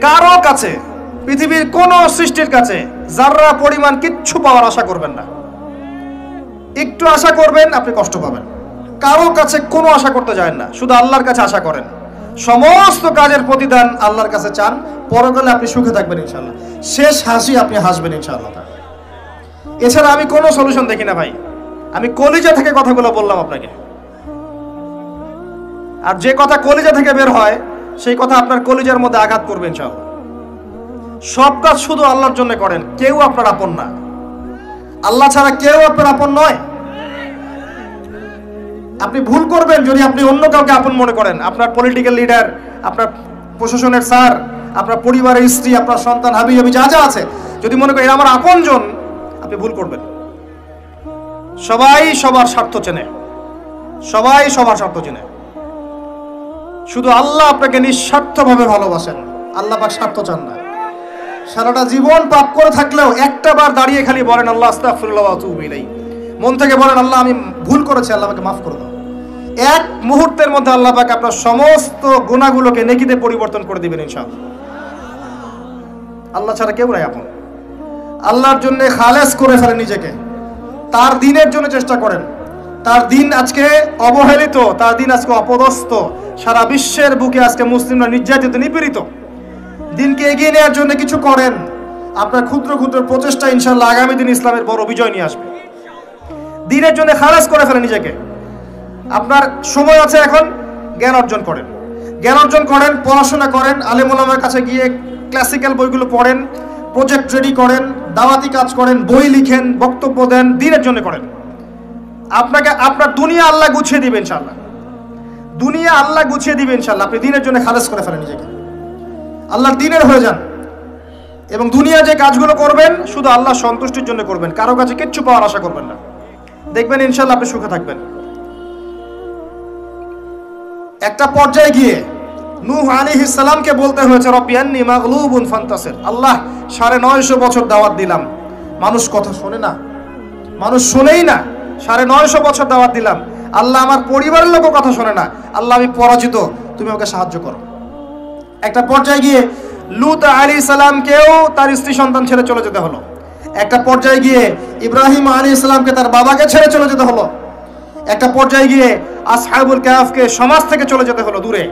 কারও কাছে, পৃথিবীর কোন সৃষ্টির কাছে যাররা পরিমাণ কিচ্ছু পাওয়ার আশা করবেন না। একটু আশা করবেন, আপনি কষ্ট পাবেন। কারও কাছে কোনো আশা করতে যায় না, শুধু আল্লাহর কাছে আশা করেন। সমস্ত কাজের প্রতিদান আল্লাহর কাছে চান, পরকালে আপনি সুখে থাকবেন ইনশাল্লাহ শেষ হাসি আপনি হাসবেন ইনশাআল্লাহ। এছাড়া আমি কোনো সলিউশন দেখি না ভাই। আমি কলিজা থেকে কথাগুলো বললাম আপনাকে। আর যে কথা কলিজা থেকে বের হয় সেই কথা আপনার কলিজার মধ্যে আঘাত করবে ইনশাআল্লাহ। সব কাজ শুধু আল্লাহর জন্য করেন, কেউ আপনার আপন না। আল্লাহ ছাড়া কেউ আপনার আপন নয়। আপনি ভুল করবেন যদি আপনি অন্য কাউকে আপন মনে করেন। আপনার পলিটিক্যাল লিডার আপনার প্রশাসনের স্যার, আপনার পরিবারের স্ত্রী, আপনার সন্তান হাবি হাবি যা যা আছে, যদি মনে করেন আমার আপনজন, আপনি ভুল করবেন। সবাই সবার স্বার্থ চেনে। সবাই সবার স্বার্থ চেনে। শুধু আল্লাহ আপনাকে নিঃস্বার্থভাবে ভালোবাসেন। আল্লাহ পাক স্বার্থ চান না। সারাটা জীবন পাপ করে থাকলেও একটা বার দাঁড়িয়ে খালি বলেন, আল্লাহ আতুবু মন থেকে বলেন, আল্লাহ, আমি ভুল করেছি, আল্লাহ আমাকে মাফ করে দাও। এক মুহূর্তের মধ্যে আল্লাহ পাক আপনার সমস্ত গুণাগুলোকে নেকিতে পরিবর্তন করে দিবেন, ইনশাআল্লাহ। আল্লাহ ছাড়া কেউ নাই আপন। আল্লাহর জন্য খালেস করে ফেলেন নিজেকে। তার দিনের জন্য চেষ্টা করেন। তার দিন আজকে অবহেলিত, তার দিন আজকে অপদস্থ। সারা বিশ্বের বুকে আজকে মুসলিমরা নির্যাতিত, নিপীড়িত। দিনকে এগিয়ে নেওয়ার জন্য কিছু করেন। আপনার ক্ষুদ্র ক্ষুদ্র প্রচেষ্টা ইনশাল্লাহ আগামী দিন ইসলামের বড় বিজয় নিয়ে আসবে। দিনের জন্য খালাস করে ফেলেন নিজেকে। আপনার সময় আছে এখন জ্ঞান অর্জন করেন। জ্ঞান অর্জন করেন, পড়াশোনা করেন আলেমুলামের কাছে গিয়ে ক্লাসিক্যাল বইগুলো পড়েন প্রজেক্ট রেডি করেন, দাওয়াতি কাজ করেন, বই লিখেন, বক্তব্য দেন, দিনের জন্য করেন। আপনাকে আপনার দুনিয়া আল্লাহ গুছিয়ে দিবেন ইনশাল্লাহ দুনিয়া আল্লাহ গুছিয়ে দিবেন ইনশাল্লাহ আপনি দিনের জন্য খালাস করে ফেলেন নিজেকে। আল্লাহর দিনের হয়ে যান। এবং দুনিয়া যে কাজগুলো করবেন, শুধু আল্লাহ সন্তুষ্টির জন্য করবেন। কারও কাছে কিচ্ছু পাওয়ার আশা করবেন না। দেখবেন ইনশাল্লাহ আপনি সুখে থাকবেন। একটা পর্যায়ে গিয়ে নূহ আলী সালামকে বলতে হয়েছে রব্বিয়ান্নি মাগলুবুন ফান্তাসির। আল্লাহ, সাড়ে নয়শো বছর দাওয়াত দিলাম। মানুষ কথা শোনে না। মানুষ শোনেই না। সাড়ে নয়শো বছর দাওয়াত দিলাম। আল্লাহ আমার পরিবারের লোকও কথা শোনে না। আল্লাহ, আমি পরাজিত। তুমি আমাকে সাহায্য করো। একটা পর্যায়ে গিয়ে লুত আলী সালামকেও তার স্ত্রী সন্তান ছেড়ে চলে যেতে হলো। একটা পর্যায়ে গিয়ে ইব্রাহিম আলী ইসলামকে তার বাবাকে ছেড়ে চলে যেতে হলো। একটা পর্যায়ে গিয়ে আসহাবুল কাহাফকে সমাজ থেকে চলে যেতে হলো দূরে।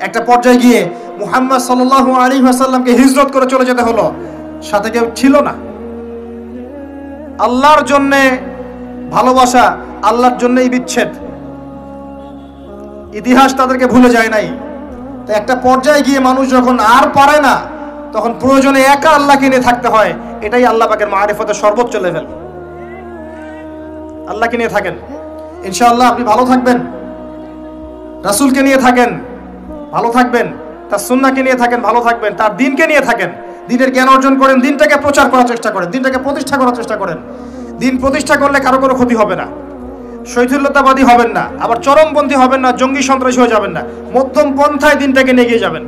একটা পর্যায়ে গিয়ে মুহাম্মদ সাল্লাল্লাহু আলী ওয়াসাল্লামকে হিজরত করে চলে যেতে হলো। সাথে কেউ ছিল না। আল্লাহর জন্যে ভালোবাসা আল্লাহর জন্যই বিচ্ছেদ। ইতিহাস তাদেরকে ভুলে যায় নাই। তো একটা পর্যায়ে গিয়ে মানুষ যখন আর পারে না, তখন প্রয়োজনে একা আল্লাহকে নিয়ে থাকতে হয়। এটাই আল্লাহ পাকের মারিফতের সর্বোচ্চ লেভেল আল্লাহকে নিয়ে থাকেন। ইনশাআল্লাহ আপনি ভালো থাকবেন। রাসূলকে নিয়ে থাকেন, ভালো থাকবেন। তার সুন্নাকে নিয়ে থাকেন, ভালো থাকবেন। তার দিনকে নিয়ে থাকেন। দিনের জ্ঞান অর্জন করেন, দিনটাকে প্রচার করার চেষ্টা করেন, দিনটাকে প্রতিষ্ঠা করার চেষ্টা করেন। দিন প্রতিষ্ঠা করলে কারও কোনো ক্ষতি হবে না। শৈথিল্যতাবাদী হবেন না, আবার চরমপন্থী হবেন না, জঙ্গি সন্ত্রাসী হয়ে যাবেন না। মধ্যম পন্থায় দিনটাকে নিয়ে গিয়ে যাবেন।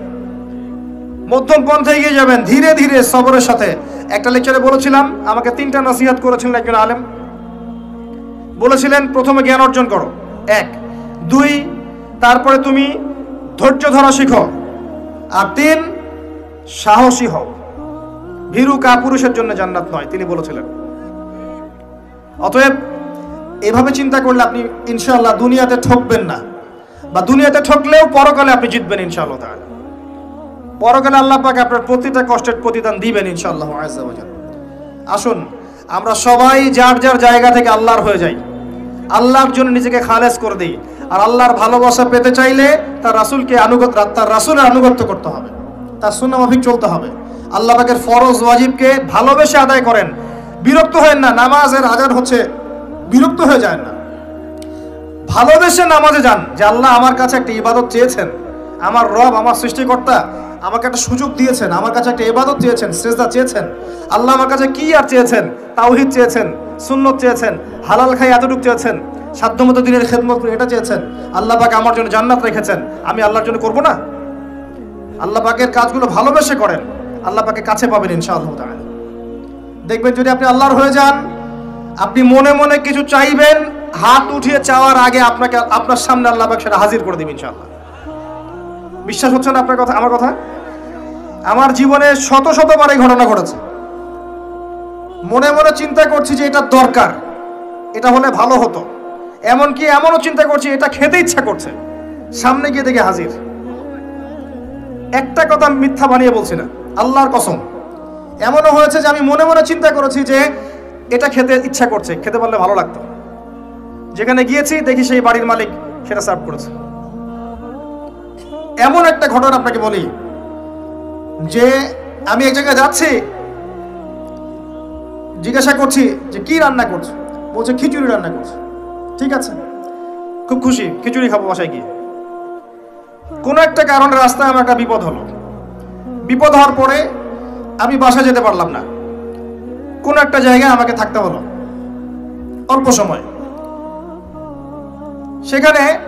মধ্যম পন্থায় এগিয়ে যাবেন, ধীরে ধীরে সবরের সাথে। একটা লেকচারে বলেছিলাম, আমাকে তিনটা নসিহাত করেছিলেন একজন আলেম। বলেছিলেন, প্রথমে জ্ঞান অর্জন করো। এক। দুই, তারপরে তুমি ধৈর্য ধরা শিখো। আর তিন, সাহসী হও। ভীরু কাপুরুষের জন্য জান্নাত নয়, তিনি বলেছিলেন। অতএব এভাবে চিন্তা করলে আপনি ইনশাআল্লাহ দুনিয়াতে ঠকবেন না। বা দুনিয়াতে ঠকলেও পরকালে আপনি জিতবেন ইনশাআল্লাহ তাআলা। পরকালে আল্লাহ পাক আপনার প্রতিটা কষ্টের প্রতিদান দিবেন ইনশাআল্লাহ আসুন, আমরা সবাই যার যার জায়গা থেকে আল্লাহর হয়ে যাই। আল্লাহর জন্য নিজেকে খালেজ করে দিই। আর আল্লাহর ভালোবাসা পেতে চাইলে তার রাসূলকে আনুগত তার রাসূলের আনুগত্য করতে হবে। তার সুন্নাহ মাফিক চলতে হবে। আল্লাহ পাকের ফরজ ওয়াজিবকে ভালোবেসে আদায় করেন। বিরক্ত হয়েন না, নামাজের আজান হচ্ছে, বিরক্ত হয়ে যায় না। ভালোবেসে নামাজে যান, যে আল্লাহ আমার কাছে একটা ইবাদত চেয়েছেন, আমার রব, আমার সৃষ্টিকর্তা আমাকে একটা সুযোগ দিয়েছেন, আমার কাছে একটা ইবাদত চেয়েছেন, শ্রেষ্ঠা চেয়েছেন, আল্লাহ আমার কাছে কি আর চেয়েছেন? তাওহিদ চেয়েছেন, সুন্নত চেয়েছেন, হালাল খাই এতটুকু চেয়েছেন, সাধ্যমতো দিনের খেদমত এটা চেয়েছেন, আল্লাহ পাক আমার জন্য জান্নাত রেখেছেন, আমি আল্লাহর জন্য করব না? আল্লাহ পাকের কাজগুলো ভালোবেসে করেন, আল্লাহ পাকে কাছে পাবেন ইনশাআল্লাহ তাআলা। দেখবেন যদি আপনি আল্লাহর হয়ে যান, আপনি মনে মনে কিছু চাইবেন, হাত উঠিয়ে চাওয়ার আগে আপনাকে, আপনার সামনে আল্লাহ সেটা হাজির করে দিবেন ইনশাআল্লাহ। বিশ্বাস হচ্ছে না আপনার কথা, আমার কথা? আমার জীবনে শত শতবার এই ঘটনা ঘটেছে। মনে মনে চিন্তা করছি যে এটা দরকার, এটা হলে ভালো হতো। এমনকি এমনও চিন্তা করছি, এটা খেতে ইচ্ছা করছে। সামনে গিয়ে দেখে হাজির। একটা কথা মিথ্যা বানিয়ে বলছি না, আল্লাহর কসম। এমনও হয়েছে যে আমি মনে মনে চিন্তা করেছি যে এটা খেতে ইচ্ছা করছে, খেতে পারলে ভালো লাগতো। যেখানে গিয়েছি, দেখি সেই বাড়ির মালিক সেটা সার্ভ করেছে। এমন একটা ঘটনা আপনাকে বলি, যে আমি এক জায়গায় যাচ্ছি, জিজ্ঞাসা করছি যে কি রান্না করছ? বলছে, খিচুড়ি রান্না করছে। ঠিক আছে। খুব খুশি, খিচুড়ি খাব বাসায় গিয়ে। কোনো একটা কারণে রাস্তায় আমার একটা বিপদ হলো। বিপদ হওয়ার পরে আমি বাসা যেতে পারলাম না। কোনো একটা জায়গায় আমাকে থাকতে হলো। অল্প সময়। সেখানে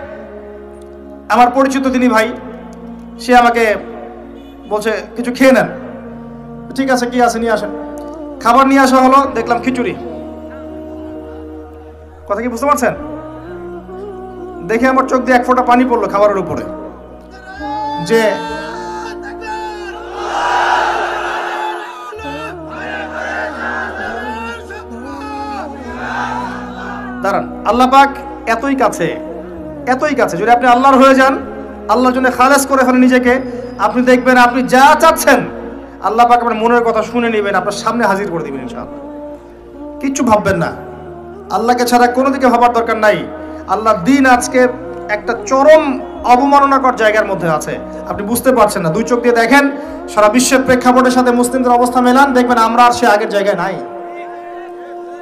আমার পরিচিত তিনি ভাই, সে আমাকে বলছে, কিছু খেয়ে নেন। ঠিক আছে, কি আছে, নিয়ে আসেন। খাবার নিয়ে আসা হলো, দেখলাম খিচুড়ি। কথা কি বুঝতে পারছেন? দেখে আমার চোখ দিয়ে এক ফোঁটা পানি পড়ল খাবারের উপরে। যে দাঁড়ান, আল্লাহ পাক এতই কাছে এতই কাছে। যদি আপনি আল্লাহর হয়ে যান, আল্লাহর জন্য খালেস করে ফেলেন নিজেকে, আপনি দেখবেন আপনি যা চাচ্ছেন, আল্লাহ পাক আপনার মনের কথা শুনে নেবেন, আপনার সামনে হাজির করে দিবেন ইনশাআল্লাহ। কিচ্ছু ভাববেন না। আল্লাহকে ছাড়া কোনো দিকে ভাবার দরকার নাই। আল্লাহ দিন আজকে একটা চরম অবমাননাকর জায়গার মধ্যে আছে। আপনি বুঝতে পারছেন না। দুই চোখ দিয়ে দেখেন, সারা বিশ্বের প্রেক্ষাপটের সাথে মুসলিমদের অবস্থা মেলান, দেখবেন আমরা আর সে আগের জায়গায় নাই।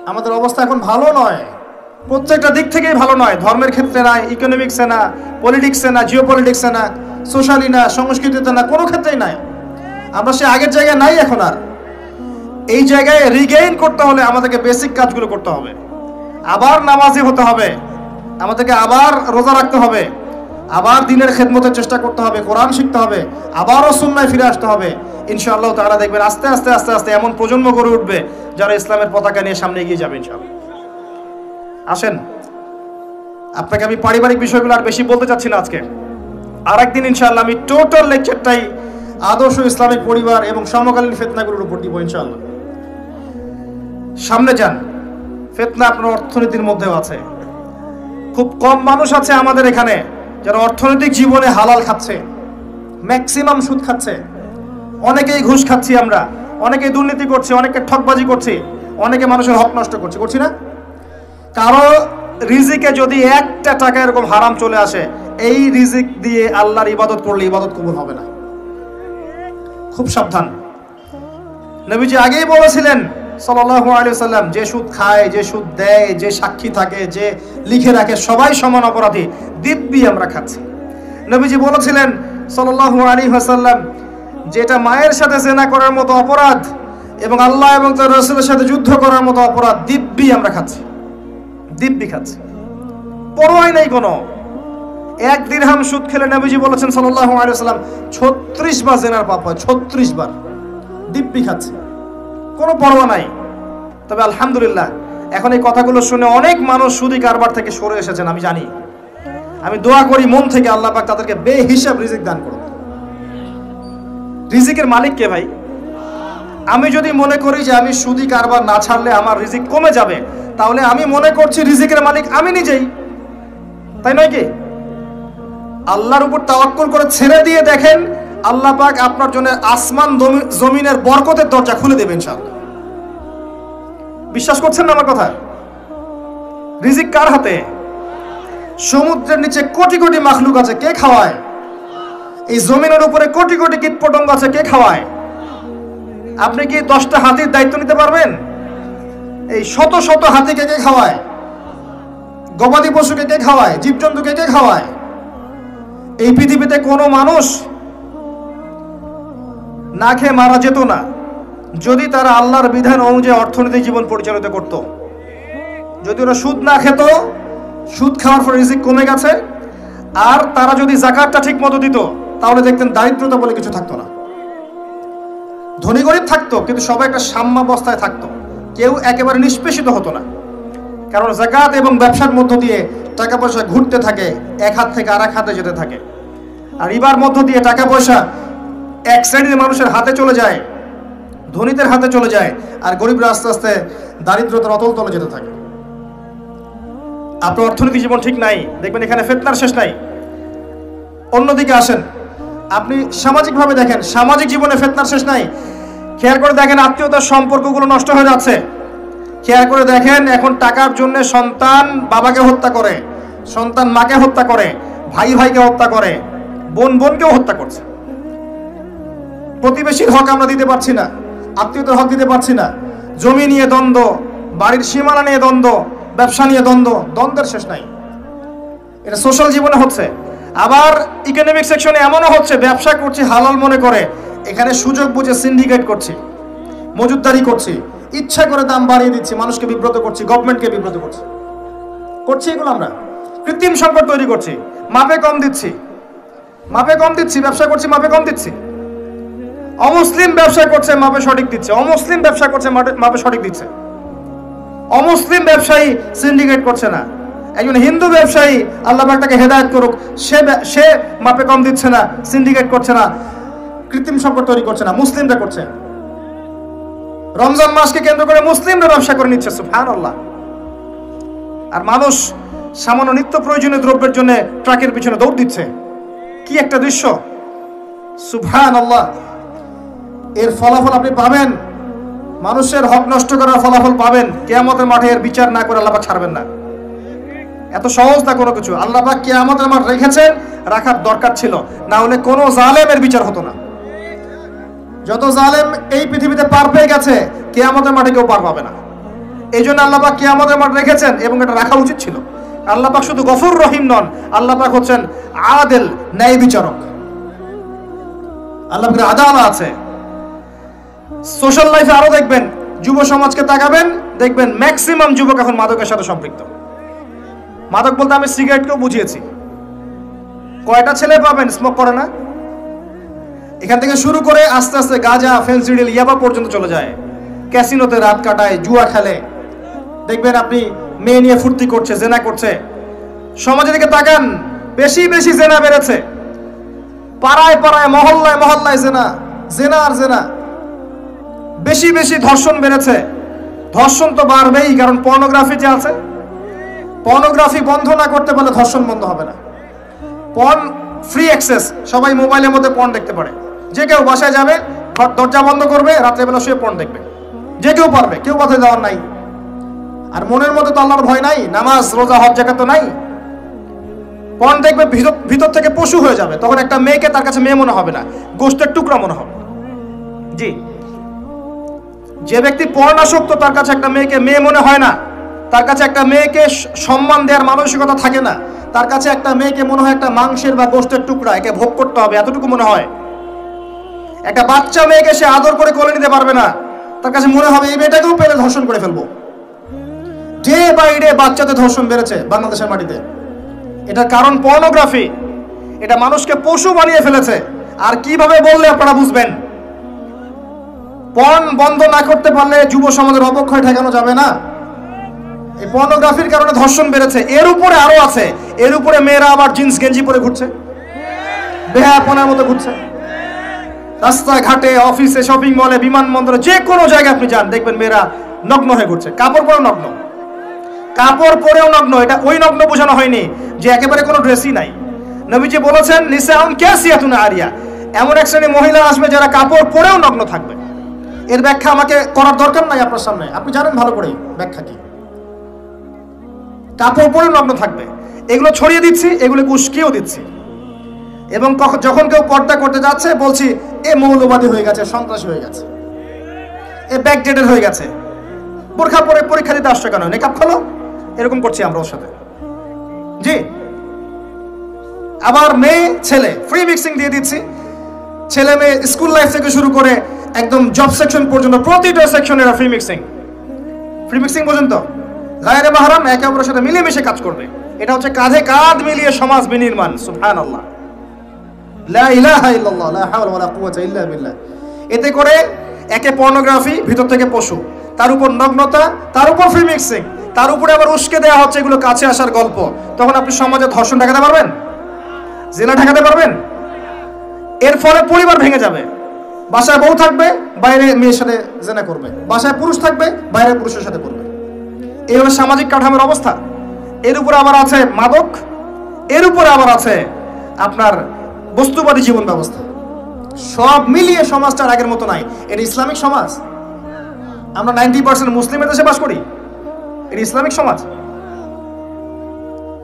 আমাদের অবস্থা এখন ভালো নয়। প্রত্যেকটা দিক থেকেই ভালো নয়। ধর্মের ক্ষেত্রে না ইকোনমিক্সে না পলিটিক্সে না জিও পলিটিক্সে না সোশ্যালি না, সংস্কৃতিতে না, কোনো ক্ষেত্রেই নাই। আমরা সে আগের জায়গায় নাই এখন আর। এই জায়গায় রিগেইন করতে হলে আমাদেরকে বেসিক কাজগুলো করতে হবে। আবার নামাজি হতে হবে। আমাদেরকে আবার রোজা রাখতে হবে। আবার দিনের খেদমতের চেষ্টা করতে হবে, কোরআন শিখতে হবে, আবারও সুন্নায় ফিরে আসতে হবে। ইনশাআল্লাহ তারা দেখবেন আস্তে আস্তে আস্তে আস্তে এমন প্রজন্ম গড়ে উঠবে যারা ইসলামের পতাকা নিয়ে সামনে এগিয়ে যাবে ইনশাআল্লাহ। আসেন। আপনাকে আমি পারিবারিক বিষয়গুলো আর বেশি বলতে চাচ্ছি না আজকে। আর একদিন ইনশাআল্লাহ আমি টোটাল লেকচারটাই আদর্শ ইসলামিক পরিবার এবং সমকালীন ফেতনাগুলোর উপর দিব ইনশাআল্লাহ। সামনে যান। ফেতনা আপনার অর্থনীতির মধ্যেও আছে। খুব কম মানুষ আছে আমাদের এখানে যারা অর্থনৈতিক জীবনে হালাল খাচ্ছে ম্যাক্সিমাম সুদ খাচ্ছে। অনেকেই ঘুষ খাচ্ছি আমরা, অনেকেই দুর্নীতি করছি অনেকে ঠকবাজি করছি, অনেকে মানুষের হক নষ্ট করছি। করছি না? কারও রিজিকে যদি একটা টাকা এরকম হারাম চলে আসে, এই রিজিক দিয়ে আল্লাহর ইবাদত করলে ইবাদত কবুল হবে না। খুব সাবধান। নবীজি আগেই বলেছিলেন আলাইহি সাল্লাম যে সুদ খায়, যে সুদ দেয়, যে সাক্ষী থাকে, যে লিখে রাখে, সবাই সমান অপরাধী, দিব্যি আমরা খাচ্ছি। নবীজি বলেছিলেন, সাল্লাল্লাহু আলাইহি ওয়াসাল্লাম, যেটা মায়ের সাথে জেনা করার মতো অপরাধ এবং আল্লাহ এবং তার রসুলের সাথে যুদ্ধ করার মতো অপরাধ, দিব্যি আমরা খাচ্ছি। দিব্যি খাচ্ছি পরোয়াই নাই কোনো। এক দিরহাম সুদ খেলে নবীজি বলেছেন সাল্লাল্লাহু আলাইহি ওয়াসাল্লাম 36 বার জেনার পাপ হয় 36 বার। দিব্যি খাচ্ছে কোনো পরোয়া নাই। তবে আলহামদুলিল্লাহ, এখন এই কথাগুলো শুনে অনেক মানুষ সুদি কারবার থেকে সরে এসেছেন, আমি জানি। আমি দোয়া করি মন থেকে আল্লাহ পাক তাদেরকে বেহিসাব রিজিক দান করুন রিজিকের মালিক কে ভাই? আমি যদি মনে করি যে আমি সুদি কারবার না ছাড়লে আমার রিজিক কমে যাবে, তাহলে আমি মনে করছি রিজিকের মালিক আমি নিজেই। তাই নয় কি? আল্লাহর উপর তাওয়াক্কুল করে ছেড়ে দিয়ে দেখেন, আল্লাহ পাক আপনার জন্য আসমান জমিনের বরকতের দরজা খুলে দেবেন ইনশাআল্লাহ। বিশ্বাস করছেন না আমার কথা? রিজিক কার হাতে? সমুদ্রের নিচে কোটি কোটি মাখলুক আছে, কে খাওয়ায়? এই জমিনের উপরে কোটি কোটি কীটপতঙ্গ আছে, কে খাওয়ায়? আপনি কি দশটা হাতির দায়িত্ব নিতে পারবেন? এই শত শত হাতি কে কে খাওয়ায়? গবাদি পশুকে কে কে খাওয়ায়? জীবজন্তুকে কে খাওয়ায়? এই পৃথিবীতে কোনো মানুষ না খেয়ে মারা যেত না, যদি তারা আল্লাহর বিধান অনুযায়ী অর্থনৈতিক জীবন পরিচালিত করত। যদি ওরা সুদ না খেত, সুদ খাওয়ার পর রিজিক কমে গেছে, আর তারা যদি জাকাতটা ঠিক মতো দিত, তাহলে দেখতেন দারিদ্রতা বলে কিছু থাকতো না। ধনী গরিব থাকতো, কিন্তু সবাই একটা সাম্যাবস্থায় থাকতো। কেউ একেবারে নিষ্পেষিত হতো না। কারণ জাকাত এবং ব্যবসার মধ্য দিয়ে টাকা পয়সা ঘুরতে থাকে, এক হাত থেকে আর এক হাতে যেতে থাকে। আর ইবার মধ্য দিয়ে টাকা পয়সা এক শ্রেণির মানুষের হাতে চলে যায়, ধনীদের হাতে চলে যায়, আর গরিবরা আস্তে আস্তে দারিদ্রতার অতল তলে যেতে থাকে। আপনার অর্থনীতি জীবন ঠিক নাই, দেখবেন এখানে ফেতনার শেষ নাই। অন্যদিকে আসেন আপনি সামাজিকভাবে দেখেন, সামাজিক জীবনে ফেতনার শেষ নাই। খেয়াল করে দেখেন, আত্মীয়তার সম্পর্কগুলো নষ্ট হয়ে যাচ্ছে। খেয়াল করে দেখেন, এখন টাকার জন্য সন্তান বাবাকে হত্যা করে, সন্তান মাকে হত্যা করে, ভাই ভাইকে হত্যা করে, বোন বোনকেও হত্যা করছে। প্রতিবেশীর হক আমরা দিতে পারছি না, আত্মীয়তার হক দিতে পারছি না। জমি নিয়ে দ্বন্দ্ব, বাড়ির সীমানা নিয়ে দ্বন্দ্ব, ব্যবসা নিয়ে দ্বন্দ্ব, দ্বন্দ্বের শেষ নাই। এটা সোশ্যাল জীবনে হচ্ছে। আবার ইকোনমিক সেকশনে এমনও হচ্ছে, ব্যবসা করছি, হালাল মনে করে। এখানে সুযোগ বুঝে সিন্ডিকেট করছি মজুদদারি করছি, ইচ্ছা করে দাম বাড়িয়ে দিচ্ছি, মানুষকে বিব্রত করছি গভর্নমেন্টকে বিব্রত করছি। করছি এগুলো আমরা। কৃত্রিম সংকট তৈরি করছি, মাপে কম দিচ্ছি। মাপে কম দিচ্ছি, ব্যবসা করছি, মাপে কম দিচ্ছি। অমুসলিম ব্যবসা করছে, মাপে সঠিক দিচ্ছে। অমুসলিম ব্যবসা করছে, মাপে সঠিক দিচ্ছে। অমুসলিম ব্যবসায়ী সিন্ডিকেট করছে না। একজন হিন্দু ব্যবসায়ী আল্লাহ তাকে হেদায়ত করুক। সে সে মাপে কম দিচ্ছে না সিন্ডিকেট করছে না, কৃত্রিম সংকট তৈরি করছে না, মুসলিমরা করছে। রমজান মাসকে কেন্দ্র করে মুসলিমরা ব্যবসা করে নিচ্ছে সুফান আল্লাহ আর মানুষ সামান্য নিত্য প্রয়োজনীয় দ্রব্যের জন্য ট্রাকের পিছনে দৌড় দিচ্ছে। কি একটা দৃশ্য? সুফান আল্লাহ এর ফলাফল আপনি পাবেন। মানুষের হক নষ্ট করার ফলাফল পাবেন। কেয়ামতের মাঠে এর বিচার না করে আল্লাহ ছাড়বেন না। এত সহজ না কোনো কিছু। আল্লাহ পাক আমাদের মাঠ রেখেছেন রাখার দরকার ছিল। না হলে কোনো জালেমের বিচার হতো না। যত জালেম এই পৃথিবীতে পার পেয়ে গেছে কে আমাদের মাঠে কেউ পার পাবে না। এই জন্য আল্লাহ পাক আমাদের মাঠ রেখেছেন এবং এটা রাখা উচিত ছিল। আল্লাহ পাক শুধু গফুর রহিম নন, আল্লাহ পাক হচ্ছেন আদেল, ন্যায় বিচারক। আল্লাহ পাকের আদালত আছে। সোশ্যাল লাইফে আরও দেখবেন, যুব সমাজকে তাকাবেন, দেখবেন ম্যাক্সিমাম যুবক এখন মাদকের সাথে সম্পৃক্ত। মাদক বলতে আমি সিগারেটকেও বুঝিয়েছি। কয়টা ছেলে পাবেন? স্মোক করে না? এখান থেকে শুরু করে আস্তে আস্তে গাঁজা ফেন্সিডিল ইয়াবা পর্যন্ত চলে যায়। ক্যাসিনোতে রাত কাটায়, জুয়া খেলে। দেখবেন আপনি মেয়ে নিয়ে ফুর্তি করছে, জেনা করছে। সমাজের দিকে তাকান, বেশি বেশি জেনা বেড়েছে। পাড়ায় পাড়ায়, মহল্লায় মহল্লায় জেনা জেনা আর জেনা। বেশি বেশি ধর্ষণ বেড়েছে। ধর্ষণ তো বাড়বেই, কারণ পর্নোগ্রাফি যে আছে পর্নোগ্রাফি বন্ধ না করতে পারলে ধর্ষণ বন্ধ হবে না। পর্ন ফ্রি অ্যাক্সেস সবাই মোবাইলের মধ্যে পর্ন দেখতে পারে। যে কেউ বাসায় যাবে দরজা বন্ধ করবে, রাত্রেবেলা শুয়ে পর্ন দেখবে। যে কেউ পারবে, কেউ পথে যাওয়ার নাই। আর মনের মধ্যে তো ভয় নাই, নামাজ, রোজা, হজ জায়গা তো নাই। পর্ন দেখবে ভিতর ভিতর থেকে পশু হয়ে যাবে, তখন একটা মেয়েকে তার কাছে মেয়ে মনে হবে না, গোষ্ঠের টুকরা মনে হবে। জি। যে ব্যক্তি পর্ণাসক্ত তার কাছে একটা মেয়েকে মেয়ে মনে হয় না। তার কাছে একটা মেয়েকে সম্মান দেওয়ার মানসিকতা থাকে না। তার কাছে একটা মেয়েকে মনে হয় একটা মাংসের বা গোষ্ঠের টুকরা, একে ভোগ করতে হবে, এতটুকু মনে হয়। একটা বাচ্চা মেয়েকে সে আদর করে কোলে নিতে পারবে না। তার কাছে মনে হবে, এই মেয়েটাকেও পেলে ধর্ষণ করে ফেলব। ডে বাই ডে বাচ্চাদের ধর্ষণ বেড়েছে বাংলাদেশের মাটিতে। এটার কারণ পর্নোগ্রাফি এটা মানুষকে পশু বানিয়ে ফেলেছে। আর কীভাবে বললে আপনারা বুঝবেন? পর্ন বন্ধ না করতে পারলে যুব সমাজের অবক্ষয় ঠেকানো যাবে না। পর্নোগ্রাফির কারণে ধর্ষণ বেড়েছে। এর উপরে আরও আছে। এর উপরে মেয়েরা আবার জিন্স, গেঞ্জি পরে ঘুরছে। বেহাপনার মতো ঘুরছে। রাস্তায় ঘাটে অফিসে শপিং মলে বিমানবন্দরে, যে কোনো জায়গায় আপনি যান, দেখবেন মেয়েরা নগ্ন হয়ে ঘুরছে। কাপড় পরেও নগ্ন। কাপড় পরেও নগ্ন। এটা ওই নগ্ন বোঝানো হয়নি যে একেবারে কোনো ড্রেসই নাই। নবীজি বলেছেন, নিসাউন ক্যাসিয়াতুন আরিয়া। এমন এক শ্রেণি মহিলা আসবে যারা কাপড় পরেও নগ্ন থাকবে। এর ব্যাখ্যা আমাকে করার দরকার নাই আপনার সামনে। আপনি জানেন ভালো করে ব্যাখ্যা কি। কাপড় পরে নগ্ন থাকবে। এগুলো ছড়িয়ে দিচ্ছি এগুলোকে উস্কিয়েও দিচ্ছি। এবং যখন কেউ পর্দা করতে যাচ্ছে, বলছি, এ মৌলবাদী হয়ে গেছে, সন্ত্রাসী হয়ে গেছে। এ ব্যাকডেটেড হয়ে গেছে। বোরখা পরে, পরীক্ষা দিতে আসছে কেন? নেকাপ খোলো। এরকম করছি আমরা ওর সাথে। জি। আবার মেয়ে, ছেলে ফ্রি মিক্সিং দিয়ে দিচ্ছি। ছেলে মেয়ে স্কুল লাইফ থেকে শুরু করে একদম জব সেকশন পর্যন্ত প্রতিটা সেকশনে এরা ফ্রি মিক্সিং ফ্রি মিক্সিং পর্যন্ত গায়ের মাহারাম একে অপরের সাথে মিলেমিশে কাজ করবে। এটা হচ্ছে কাঁধে কাঁধ মিলিয়ে সমাজ বিনির্মাণ সুবহান আল্লাহ এতে করে একে পর্নোগ্রাফি, ভিতর থেকে পশু। তার উপর নগ্নতা, তার উপর ফ্রি মিক্সিং তার উপরে আবার উস্কে দেওয়া হচ্ছে এগুলো কাছে আসার গল্প। তখন আপনি সমাজে ধর্ষণ ঠেকাতে পারবেন? জেলা ঠেকাতে পারবেন? এর ফলে পরিবার ভেঙে যাবে। বাসায় বউ থাকবে, বাইরে মেয়ের সাথে জেনা করবে। বাসায় পুরুষ থাকবে বাইরে পুরুষের সাথে করবে। এই হলো সামাজিক কাঠামোর অবস্থা। এর উপরে আবার আছে মাদক, এর উপরে আবার আছে আপনার বস্তুবাদী জীবন ব্যবস্থা। সব মিলিয়ে সমাজটা আগের মতো নাই। এটা ইসলামিক সমাজ। আমরা নাইনটি পার্সেন্ট মুসলিমের দেশে বাস করি। এটা ইসলামিক সমাজ।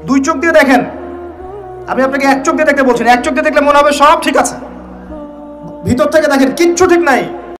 দুই চোখ দিয়ে দেখেন। আমি আপনাকে এক চোখ দিয়ে দেখতে বলছি এক চোখ দিয়ে দেখলে মনে হবে সব ঠিক আছে। ভিতর থেকে দেখেন কিচ্ছু ঠিক নাই।